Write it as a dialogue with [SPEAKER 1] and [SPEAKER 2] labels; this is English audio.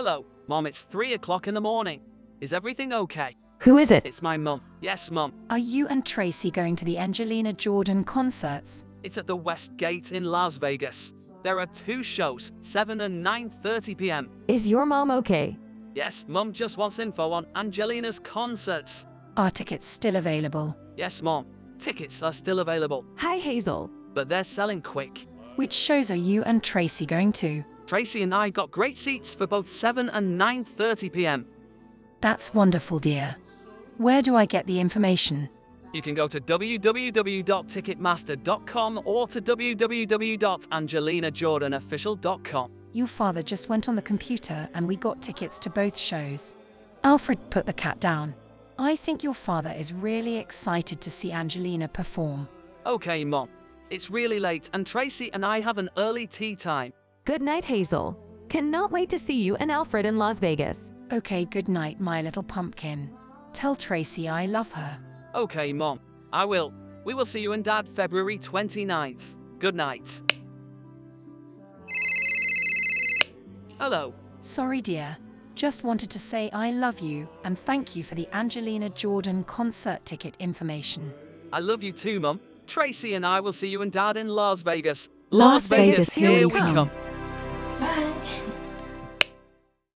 [SPEAKER 1] Hello, Mom, it's 3 o'clock in the morning. Is everything okay?
[SPEAKER 2] Who is it?
[SPEAKER 1] It's my mum. Yes, Mum.
[SPEAKER 3] Are you and Tracy going to the Angelina Jordan concerts?
[SPEAKER 1] It's at the Westgate in Las Vegas. There are two shows, 7 and 9.30 p.m.
[SPEAKER 2] Is your mom okay?
[SPEAKER 1] Yes, Mum just wants info on Angelina's concerts.
[SPEAKER 3] Are tickets still available?
[SPEAKER 1] Yes, Mom. Tickets are still available,
[SPEAKER 2] Hi, Hazel.
[SPEAKER 1] but they're selling quick.
[SPEAKER 3] Which shows are you and Tracy going to?
[SPEAKER 1] Tracy and I got great seats for both 7 and 9.30 p.m.
[SPEAKER 3] That's wonderful, dear. Where do I get the information?
[SPEAKER 1] You can go to www.ticketmaster.com or to www.angelinajordanofficial.com.
[SPEAKER 3] Your father just went on the computer and we got tickets to both shows. Alfred put the cat down. I think your father is really excited to see Angelina perform.
[SPEAKER 1] Okay, Mom. It's really late and Tracy and I have an early tee time.
[SPEAKER 2] Good night, Hazel. Cannot wait to see you and Alfred in Las Vegas.
[SPEAKER 3] Okay, good night, my little pumpkin. Tell Tracy I love her.
[SPEAKER 1] Okay, Mom. I will. We will see you and Dad February 29th. Good night. Hello.
[SPEAKER 3] Sorry, dear. Just wanted to say I love you and thank you for the Angelina Jordan concert ticket information.
[SPEAKER 1] I love you too, Mum. Tracy and I will see you and Dad in Las Vegas.
[SPEAKER 2] Las Vegas,
[SPEAKER 1] here we come.
[SPEAKER 4] Bye.